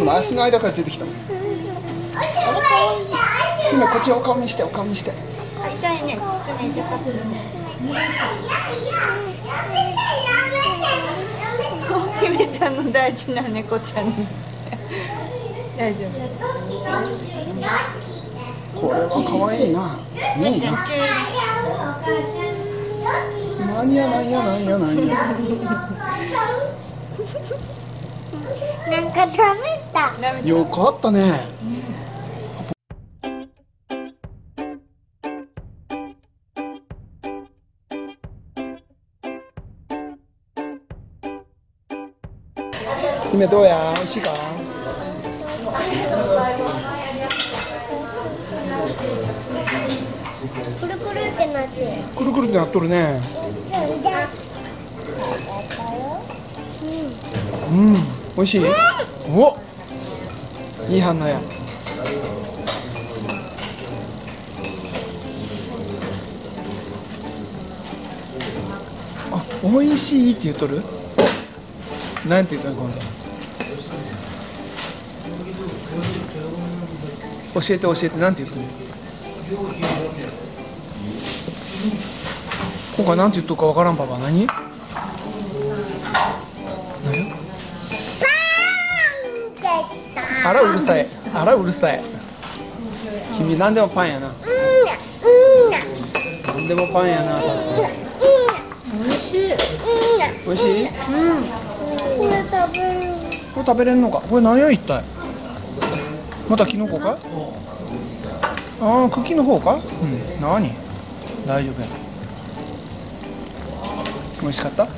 今足の間から出てきた。今こっちお顔見してお顔見して。あ痛いね。爪痛かするね姫ちゃんの大事な猫ちゃんに大丈夫これは可愛いな。姫ちゃん。注何やなんやなんやなんや なんかダメだ意ダメよかったね。姫どうや？美味しいか？くるくるってなってる。くるくるってなっとるね。うん美味しい？おいい反応や。あ美味しいって言っとる？なんて言ったの今度？教えて教えて。なんて言っとる？今回なんて言っとくかわからんパパ。何？あらうるさい。あらうるさい。君何でもパンやな。うんでもパンやな美味しい。美味しい？これ食べるこれ食べれんのか？これ何や一体またキノコか？ああ茎の方か？うん。何？大丈夫や。美味しかった？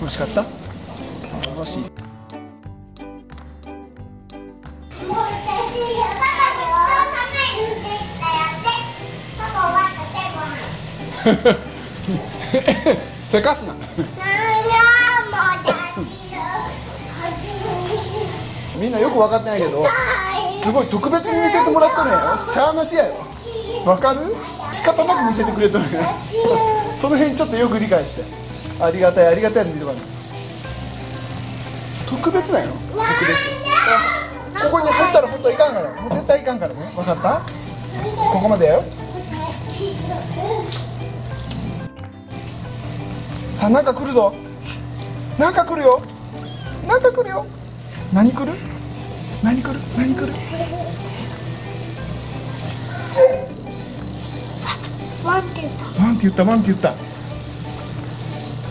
美味しかった？よしせかすな。みんなよく分かってないけどすごい特別に見せてもらったのよしゃーなしやよ。わかる？仕方なく見せてくれたのよその辺ちょっとよく理解して。ありがたいありがたいの見てもらう。特別だよ。特別。ここに入ったら本当いかんから。もう絶対いかんからね。分かった？ここまでよさあなんか来るぞ。なんか来るよ。なんか来るよ。何来る？何来る？何来る？ワンって言った。なんて言ったなんて言った。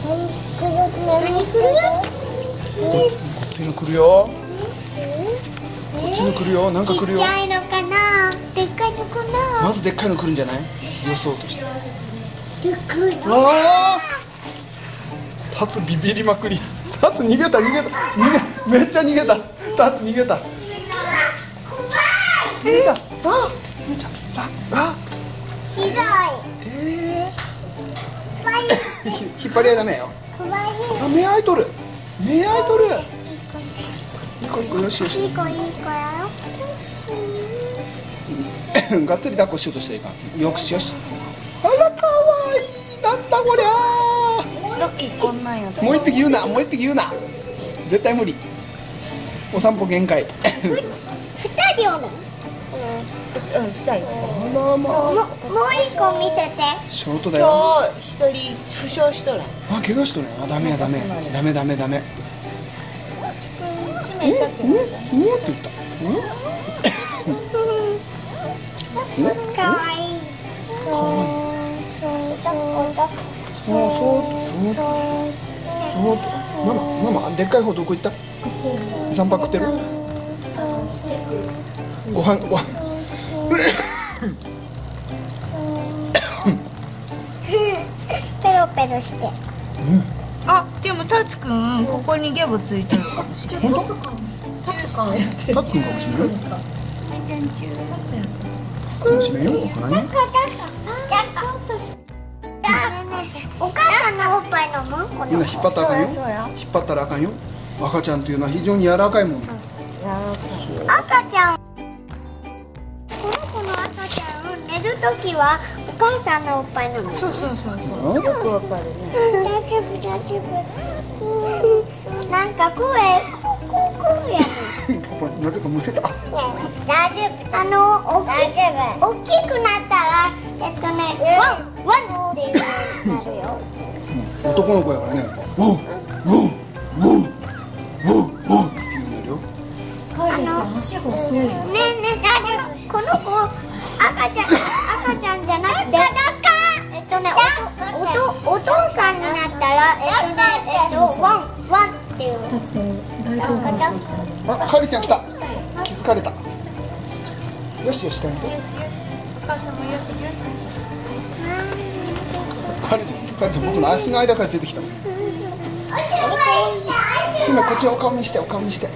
何来る？何来る？こっちの来るよ。こっちの来るよ。なんか来るよ。ちっちゃいのかな？でっかいのかな？まずでっかいの来るんじゃない？予想としてでっかいの。わあタツビビりまくり。タツ逃げた逃げた。逃げめっちゃ逃げた。タツ逃げた。逃げちゃったあ逃げちゃったあ白いえかわい。いー、ひ引っ張り合いダメよ。あ目開いとる。目開いとる。いい子いい子。よしよし。いい子いい子。やよがっつり抱っこしようとしたらいか。んよしよし。あらかわいい。なんだこりゃこんなんやもう一匹言うなもう一匹言うな。絶対無理。お散歩限界。二人おるうん。二人まあまももう一個見せて。ショートだよ。今日一人負傷しとるあ怪我しとるあダメやダメ。ダメダメダメ。爪痛くうん？なうん？いって言った。かわいい。そう。そうそうそうそうそうママママでっかい方どこ行った残白ってるご飯ご飯ペロペロしてあでもタツくんここにゲボついてるかもしれない本当タッツくんかもしれないかもしれんよわからんよお母さんのおっぱい飲むこのみんな引っ張ったらあかんよ。引っ張ったらあかんよ。赤ちゃんというのは非常に柔らかいもの赤ちゃん。この子の赤ちゃん寝るときはお母さんのおっぱい飲むそうそうそうそう。うんよくわかるね大丈夫大丈夫。なんか声コココ夫やねパパなぜかむせた大丈夫。あの大き大きくなったらえっとねワンワンっていうのになるよ男の子やからね。ウォンウォンウォンウォンウォンって言うんだよカちゃん足細いよねえねえ大丈夫この子赤ちゃん赤ちゃんじゃなくてえっとねおとおとお父さんになったらえっとねえっとワンワンっていう。だって大丈夫あカリちゃん来た。気づかれた。よしよし食べてお母さんもよしよしカリちゃんカリちゃん僕の足の間から出てきた。今こっちお顔見してお顔見して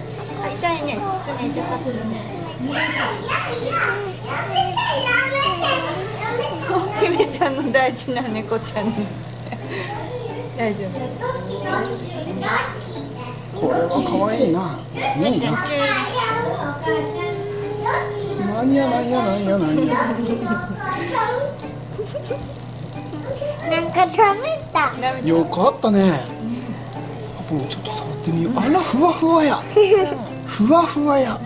あ痛いね。爪痛かったね。姫ちゃんの大事な猫ちゃんに大丈夫。これは可愛いな。うんじゃあ注意なんやなんやなんやなんや なんかダメだダメよかったね。パパもちょっと触ってみよう。あらふわふわや。ふわふわや。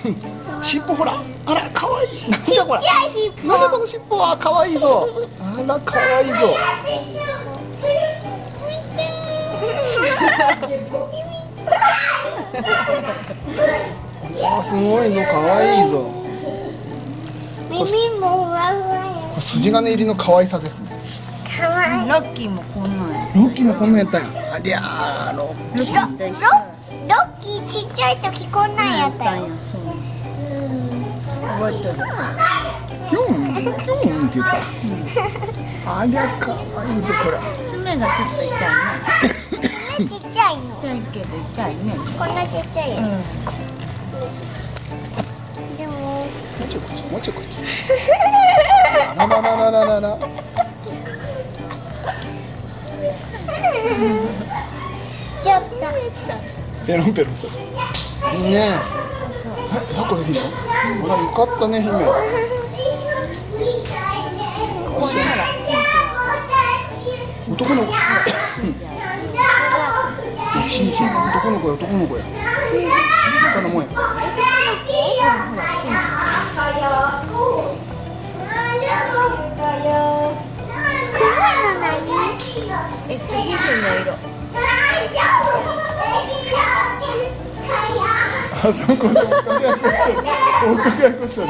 尻尾ほら。あら可愛いなんだこれなんだこの尻尾は可愛いぞ。あら可愛いぞ。あすごいぞ。可愛いぞ。耳もふわふわや。筋金入りの可愛さですねかわい。いロッキーもこんなんや。ロッキーもこんなんやったんや。ありゃーロッロッキーロロッキーちっちゃい時こんなんやったよそう。覚えてる。キュンキュンって言った。ありゃ可愛いぞこれ。爪がちょっと痛いね。ちっちゃいの。痛いけど痛いね。こんなちっちゃいよ、でも。もうちょいこっちもうちょいこっち。あららららららちょっと。ペロンペロンする。ねえ。で姫ほらよかったね姫。男の子ちんちん男の子や。男の子や。こんなもんや黒の何えっと皮膚の色。あそこで追っか。け合いっこしてる追っかけ合いっこしてる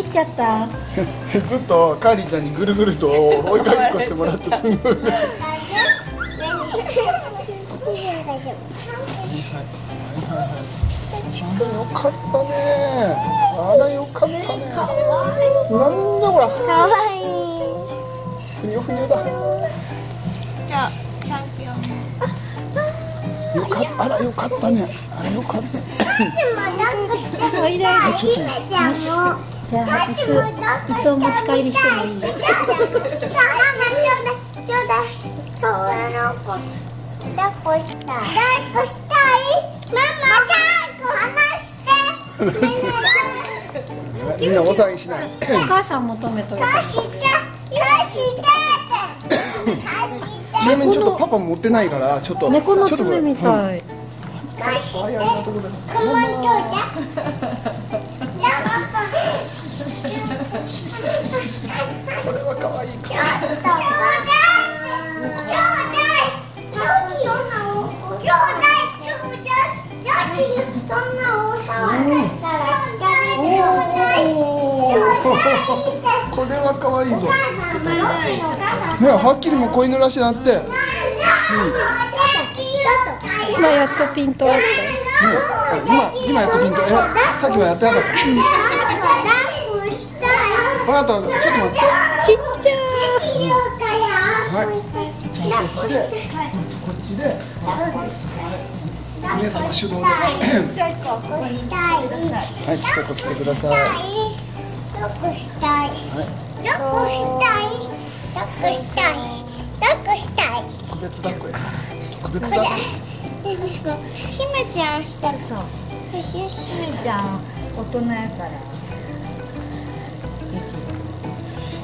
行っちゃった ずっとカーリーちゃんにぐるぐると追いかけっこしてもらって すごいよかったねあらよかったねなんだほら。かわいいふにょふにょだ。じゃあチャンピオンよかあらよかったね。あらよかったおい。で姫ちゃんのじゃあいついつお持ち帰りしてもいいうだいちょうだいそうあの子抱っこしたい抱っこしたいママ抱っこ離してみんなお騒ぎしない。お母さん求めとる貸して貸して貸してちなみにちょっとパパ持ってないからちょっと猫のちょっとこれ爪みうん。たい。貸してはいありがとうございます。このちょうだこれは可愛いかちょうだいいちい。これは可愛いぞねはっきりもう子犬らしいなって、ね、今やっとピント今今やっとピントえさっきはやってなかったあなたちょっと待って。ちっちゃはいちゃんとこっちでこっちで皆様手動ではいちょっと来て。ください抱っこしたい抱っこしたい抱っこしたい抱っこしたい特別抱っこや特別だ姫ちゃんしたそうよしよしゆめちゃん大人やから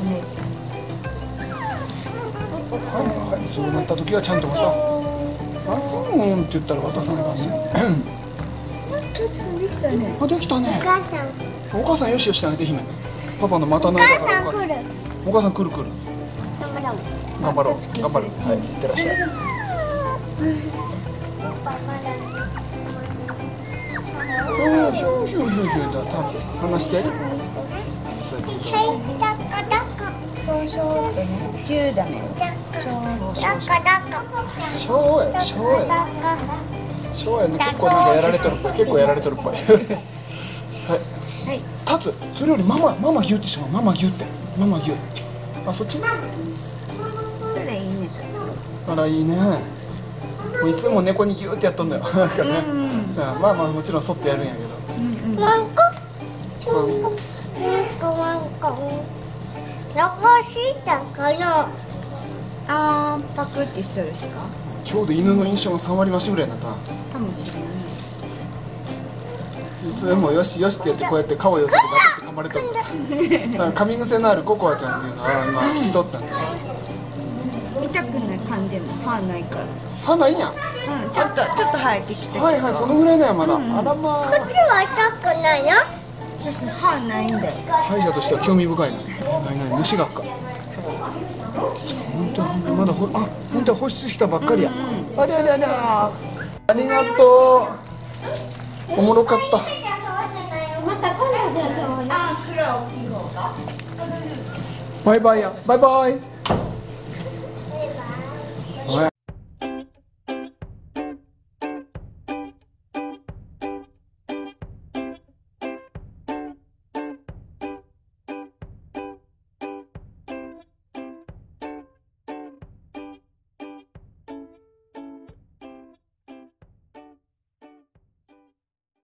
はいはいそうなった時はちゃんと渡すあうんって言ったら渡さないねゃんできたねあできたねお母さんお母さんよしよしてあげて姫パパのまたないだからお母さん来る。お母さん来る。来る。頑張ろう頑張ろう頑張る。はいいってらっしゃいよしよしよしよしじゃあ立つ離してそうやってはい、だかだか、そうしょうってね10だねしょうやしょうやしょうやね。結構なんかやられてる。結構やられてるっぽい。はい。はい。立つ。それよりママママギュって。しまうママギュって。ママギュあそっち？それいいね。あらいいねいつも猫にギュってやっとんだよ。なんかね、うん。まあまあもちろんそってやるんやけど。ワンコ、ワンコ、ワンコ、ワンコ。残したかな？あーパクってしとるしか？ちょうど犬の印象が3割増しぐらいになった。かもしれんねいつもよしよしってやってこうやって顔寄せてガブって噛まれとるだ。から噛み癖のあるココアちゃんっていうのは今聞き取ったんだよ痛くない噛んでも歯ないから。歯ないや？んうんちょっとちょっと生えてきてるはいはいそのぐらいだよまだ、あらまあ。こっちは痛くないよ。ちょっと歯ないんだよ。歯医者としては興味深いな。何何虫学科。本当にまだほあ本当は保湿したばっかりや、ありゃりゃりゃありがとう。おもろかった。また今度じゃそうバイバイや。バイバイ